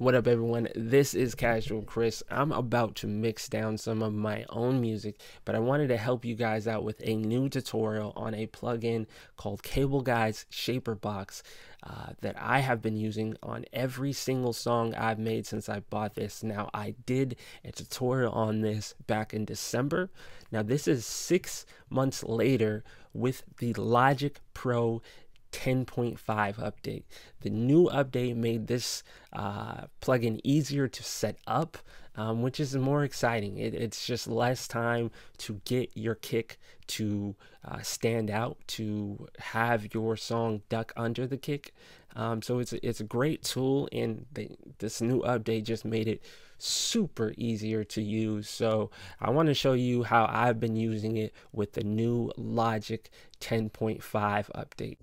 What up, everyone? This is Casual Chris. I'm about to mix down some of my own music, but I wanted to help you guys out with a new tutorial on a plugin called Cableguys ShaperBox uh, that I have been using on every single song I've made since I bought this. Now, I did a tutorial on this back in December. Now, this is six months later with the Logic Pro 10.5 update. The new update made this uh, plugin easier to set up, um, which is more exciting. It, it's just less time to get your kick to uh, stand out, to have your song duck under the kick. Um, so it's a, it's a great tool, and they, this new update just made it super easier to use. So I want to show you how I've been using it with the new Logic 10.5 update.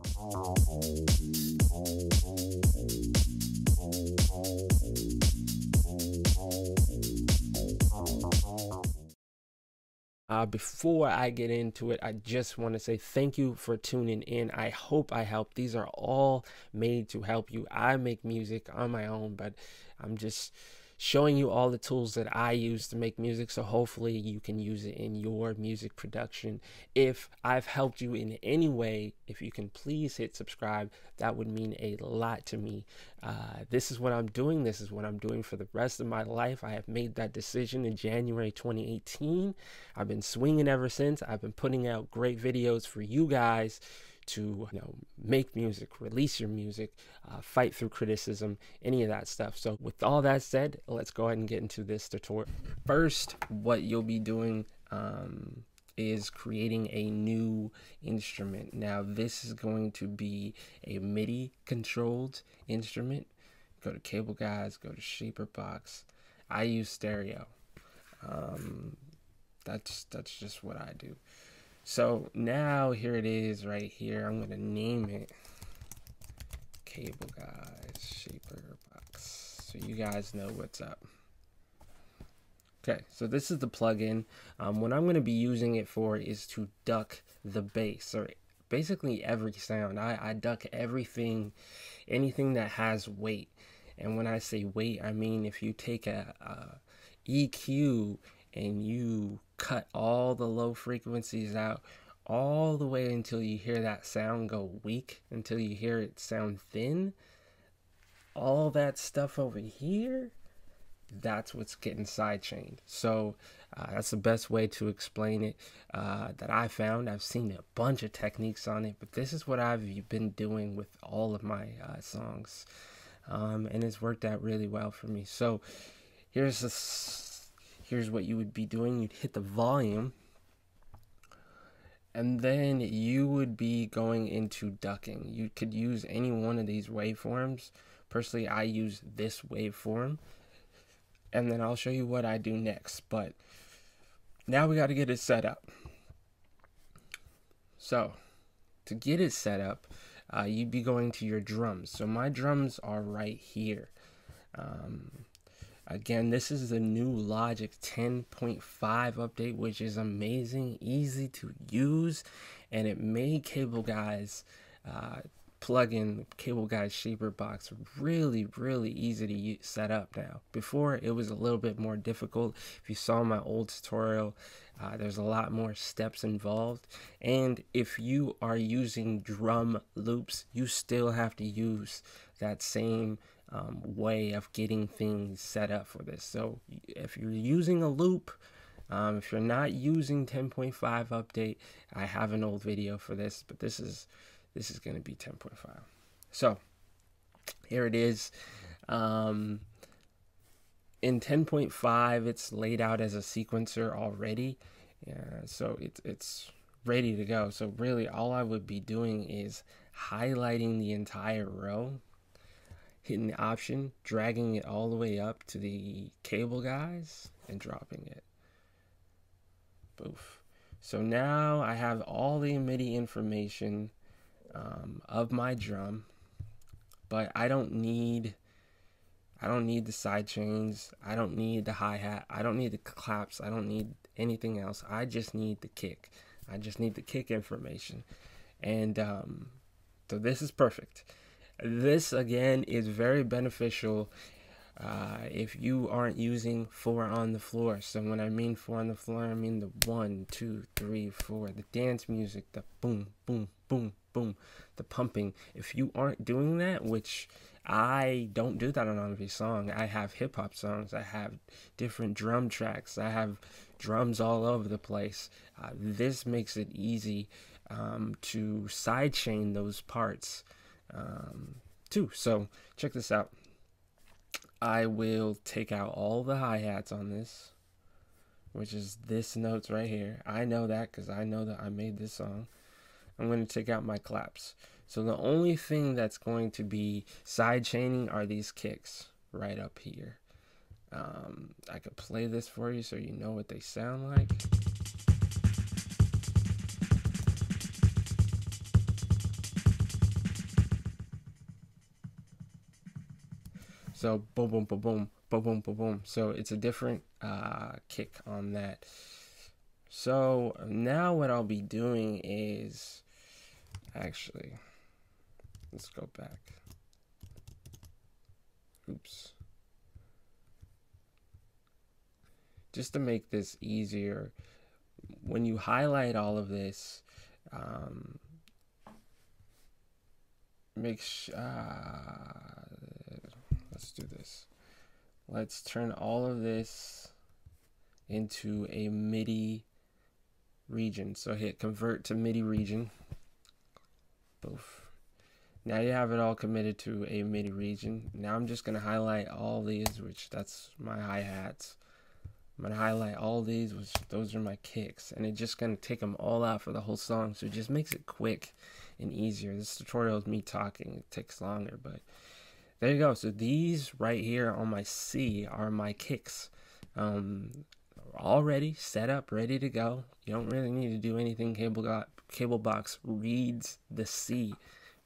Uh, before I get into it, I just want to say thank you for tuning in. I hope I help. These are all made to help you. I make music on my own, but I'm just showing you all the tools that I use to make music. So hopefully you can use it in your music production. If I've helped you in any way, if you can please hit subscribe, that would mean a lot to me. Uh, this is what I'm doing. This is what I'm doing for the rest of my life. I have made that decision in January 2018. I've been swinging ever since. I've been putting out great videos for you guys to you know make music, release your music, uh, fight through criticism, any of that stuff. So with all that said, let's go ahead and get into this tutorial. First, what you'll be doing um, is creating a new instrument. Now this is going to be a MIDI controlled instrument. Go to Cableguys, go to ShaperBox. I use stereo. Um, that's that's just what I do. So now here it is right here. I'm going to name it Cable Guys Shaper Box. So you guys know what's up. Okay, so this is the plugin. Um, what I'm going to be using it for is to duck the bass or basically every sound. I, I duck everything, anything that has weight. And when I say weight, I mean if you take a, a EQ and you cut all the low frequencies out all the way until you hear that sound go weak, until you hear it sound thin. All that stuff over here, that's what's getting sidechained. So uh, that's the best way to explain it uh, that I found. I've seen a bunch of techniques on it, but this is what I've been doing with all of my uh, songs. Um, and it's worked out really well for me. So here's a here's what you would be doing. You'd hit the volume and then you would be going into ducking. You could use any one of these waveforms. Personally i use this waveform and then i'll show you what i do next but now we got to get it set up. So to get it set up uh, you'd be going to your drums. So my drums are right here. Um, Again, this is the new Logic 10.5 update, which is amazing, easy to use, and it made Cableguys uh, plugin Cableguys ShaperBox really, really easy to use, set up now. Before, it was a little bit more difficult. If you saw my old tutorial, uh, there's a lot more steps involved. And if you are using drum loops, you still have to use that same um, way of getting things set up for this. So if you're using a loop, um, if you're not using 10.5 update, I have an old video for this, but this is this is going to be 10.5. So here it is. Um, in 10.5, it's laid out as a sequencer already. So it's it's ready to go. So really, all I would be doing is highlighting the entire row hitting the option, dragging it all the way up to the cable guys, and dropping it. Boof. So now I have all the MIDI information um, of my drum, but I don't need I don't need the side chains. I don't need the hi-hat. I don't need the claps. I don't need anything else. I just need the kick. I just need the kick information. And um, so this is perfect. This again is very beneficial Uh, if you aren't using four on the floor, so when I mean four on the floor, I mean the one, two, three, four, the dance music, the boom, boom, boom, boom, the pumping. If you aren't doing that, which I don't do that on every song, I have hip hop songs, I have different drum tracks, I have drums all over the place. Uh, this makes it easy um, to sidechain those parts um, too. So check this out. I will take out all the hi hats on this, which is this notes right here. I know that because I know that I made this song. I'm going to take out my claps. So the only thing that's going to be side chaining are these kicks right up here. Um, I could play this for you so you know what they sound like. So boom, boom, boom, boom, boom, boom, boom, boom. So it's a different uh, kick on that. So now what I'll be doing is actually, let's go back. Oops. Just to make this easier, when you highlight all of this, um, make sure. Uh, do this. Let's turn all of this into a MIDI region. So hit convert to MIDI region. Boof. Now you have it all committed to a MIDI region. Now I'm just going to highlight all these, which that's my hi-hats. I'm going to highlight all these, which those are my kicks. And it's just going to take them all out for the whole song. So it just makes it quick and easier. This tutorial is me talking. It takes longer, but there you go. So these right here on my C are my kicks. Um, already set up, ready to go. You don't really need to do anything. Cable Cable Box reads the C,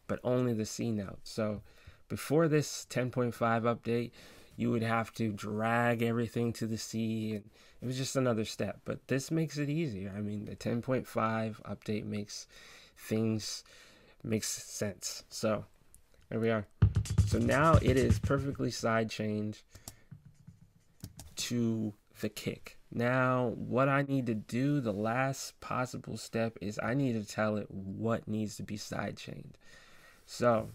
but only the C note. So before this 10.5 update, you would have to drag everything to the C, and it was just another step. But this makes it easier. I mean, the 10.5 update makes things makes sense. So there we are. So now it is perfectly side chained to the kick. Now, what I need to do, the last possible step is I need to tell it what needs to be side chained. So,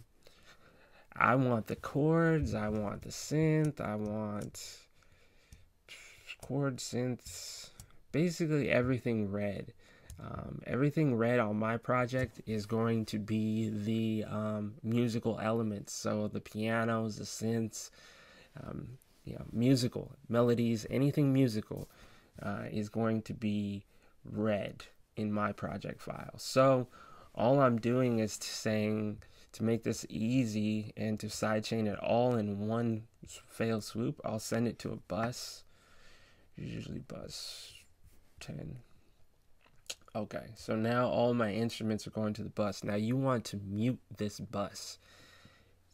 I want the chords, I want the synth, I want chord synths, basically everything red. Um, everything red on my project is going to be the um, musical elements. So the pianos, the synths, um, you know, musical melodies, anything musical uh, is going to be red in my project file. So all I'm doing is saying to make this easy and to sidechain it all in one fail swoop, I'll send it to a bus, usually bus 10 Okay, so now all my instruments are going to the bus. Now you want to mute this bus.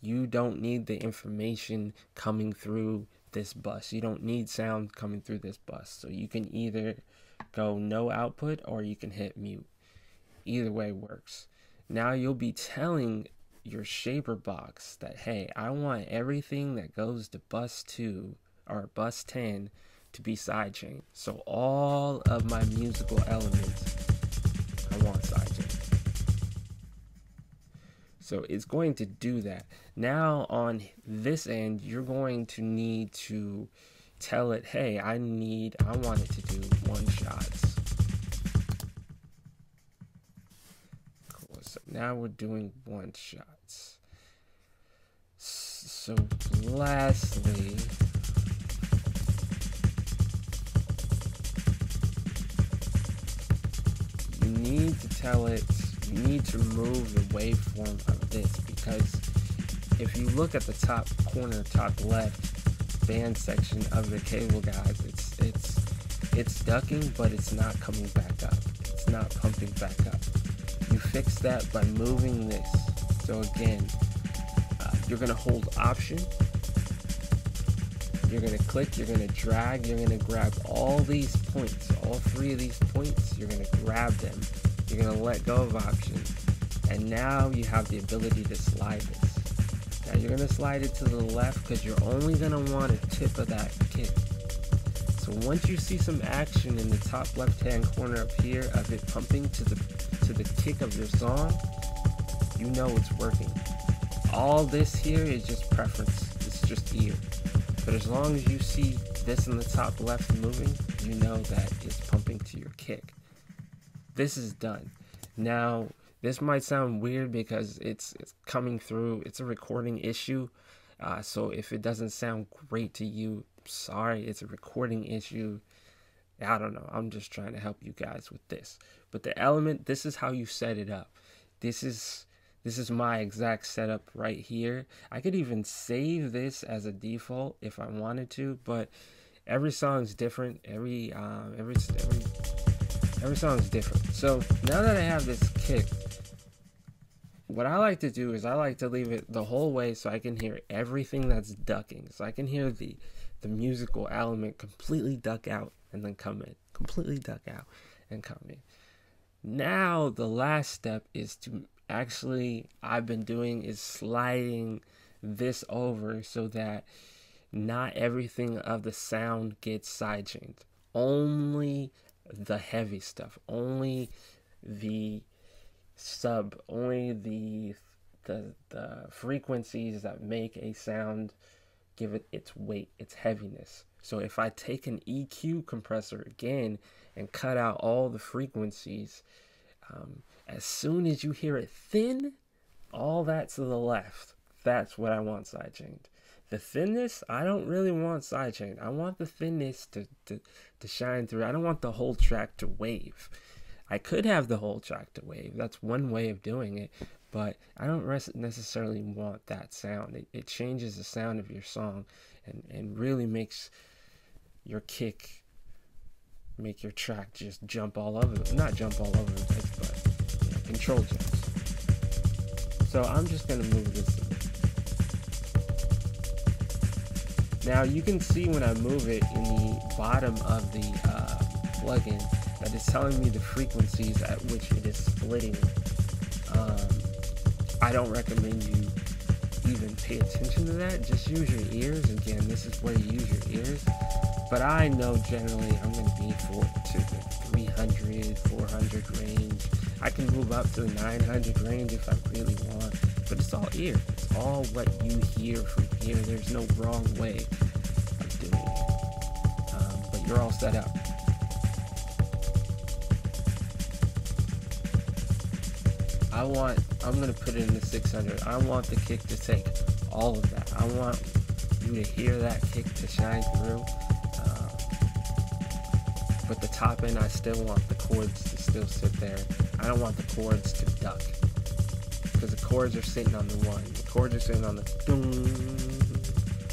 You don't need the information coming through this bus. You don't need sound coming through this bus. So you can either go no output or you can hit mute. Either way works. Now you'll be telling your shaper box that, hey, I want everything that goes to bus 2 or bus 10 to be sidechain. So all of my musical elements, I want sidechain. So it's going to do that. Now on this end, you're going to need to tell it, hey, I need, I want it to do one shots. Cool. So now we're doing one shots. So lastly, need to tell it, you need to move the waveform of this because if you look at the top corner, top left band section of the cable guys, it's it's it's ducking, but it's not coming back up. It's not pumping back up. You fix that by moving this. So again, uh, you're gonna hold Option. You're gonna click. You're gonna drag. You're gonna grab all these points, all three of these points. You're gonna grab them you're going to let go of options. And now you have the ability to slide this. Now you're gonna slide it to the left because you're only gonna want a tip of that kick. So once you see some action in the top left hand corner up here of it pumping to the to the kick of your song, you know it's working. All this here is just preference. It's just ear. But as long as you see this in the top left moving, you know that it's pumping to your kick. This is done. Now, this might sound weird because it's it's coming through. It's a recording issue. Uh, so if it doesn't sound great to you, sorry, it's a recording issue. I don't know. I'm just trying to help you guys with this. But the element, this is how you set it up. This is this is my exact setup right here. I could even save this as a default if I wanted to, but every song is different. Every um, every every every song is different. So now that I have this kick, what I like to do is I like to leave it the whole way so I can hear everything that's ducking. So I can hear the the musical element completely duck out and then come in. Completely duck out and come in. Now the last step is to actually I've been doing is sliding this over so that not everything of the sound gets sidechained. Only the heavy stuff, only the sub, only the the the frequencies that make a sound give it its weight, its heaviness. So if I take an EQ compressor again and cut out all the frequencies, um, as soon as you hear it thin, all that to the left, that's what I want sidechained. The thinness, I don't really want sidechained. I want the thinness to, to, to shine through. I don't want the whole track to wave. I could have the whole track to wave. That's one way of doing it, but I don't necessarily want that sound. It, it changes the sound of your song and, and really makes your kick, make your track just jump all over. Not jump all over control jumps. So I'm just going to move this. Now you can see when I move it in the bottom of the uh, plugin that it's telling me the frequencies at which it is splitting. Um, I don't recommend you even pay attention to that. Just use your ears. Again, this is where you use your ears. But I know generally I'm going to be for to the 300, 400 range. I can move up to the 900 range if I really want, but it's all ear. It's all what you hear from here. There's no wrong way of doing it. Um, but you're all set up. I want, I'm going to put it in the 600. I want the kick to take all of that. I want you to hear that kick to shine through. Uh, but the top end, I still want the chords to still sit there. I don't want the chords to duck. Because the chords are sitting on the one. The chords are sitting on the doom,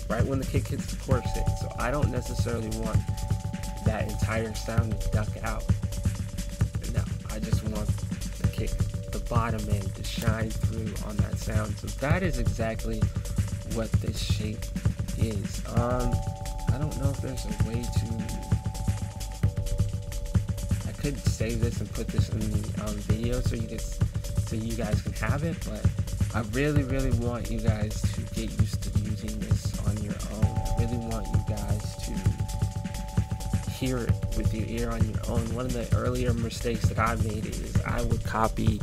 right when the kick hits the chorus hit. So I don't necessarily want that entire sound to duck out. No, I just want the kick, the bottom end to shine through on that sound. So that is exactly what this shape is. Um, I don't know if there's a way to could save this and put this in the um, video so you so you guys can have it, but I really, really want you guys to get used to using this on your own. I really want you guys to hear it with your ear on your own. One of the earlier mistakes that I made is I would copy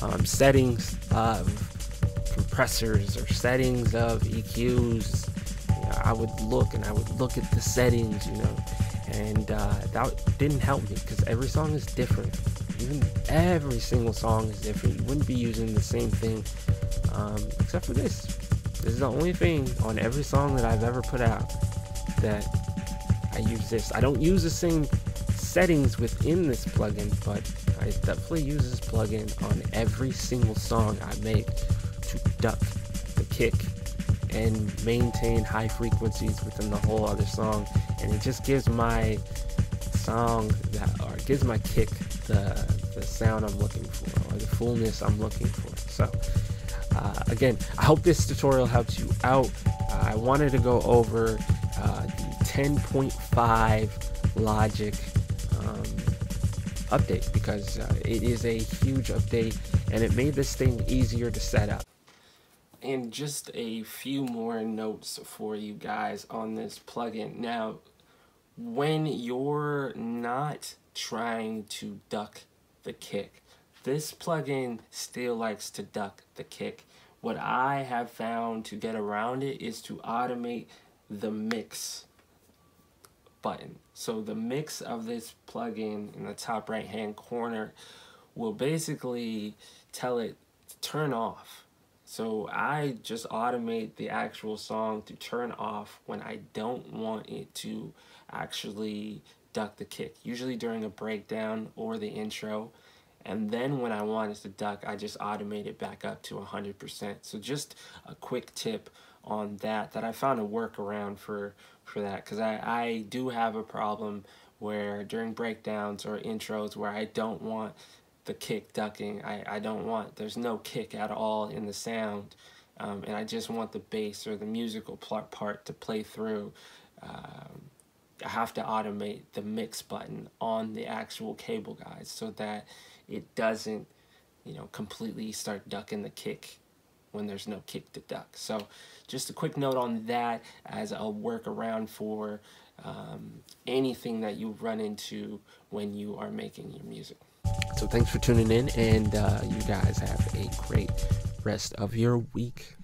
um, settings of compressors or settings of EQs. You know, I would look and I would look at the settings, you know, and uh, that didn't help me because every song is different. Even every single song is different. You wouldn't be using the same thing, um, except for this. This is the only thing on every song that I've ever put out that I use this. I don't use the same settings within this plugin, but I definitely use this plugin on every single song I make to duck the kick and maintain high frequencies within the whole other song and it just gives my song that or gives my kick the the sound I'm looking for or the fullness I'm looking for. So uh, again I hope this tutorial helps you out. Uh, I wanted to go over uh, the 10.5 logic um, update because uh, it is a huge update and it made this thing easier to set up and just a few more notes for you guys on this plugin. Now, when you're not trying to duck the kick, this plugin still likes to duck the kick. What I have found to get around it is to automate the mix button. So the mix of this plugin in the top right hand corner will basically tell it to turn off so I just automate the actual song to turn off when I don't want it to actually duck the kick, usually during a breakdown or the intro. And then when I want it to duck, I just automate it back up to 100%. So just a quick tip on that, that I found a workaround for, for that. Because I, I do have a problem where during breakdowns or intros where I don't want the kick ducking. I, I don't want, there's no kick at all in the sound. Um, and I just want the bass or the musical part to play through. Um, I have to automate the mix button on the actual Cableguys so that it doesn't, you know, completely start ducking the kick when there's no kick to duck. So just a quick note on that as a workaround for um, anything that you run into when you are making your music. So thanks for tuning in, and uh, you guys have a great rest of your week.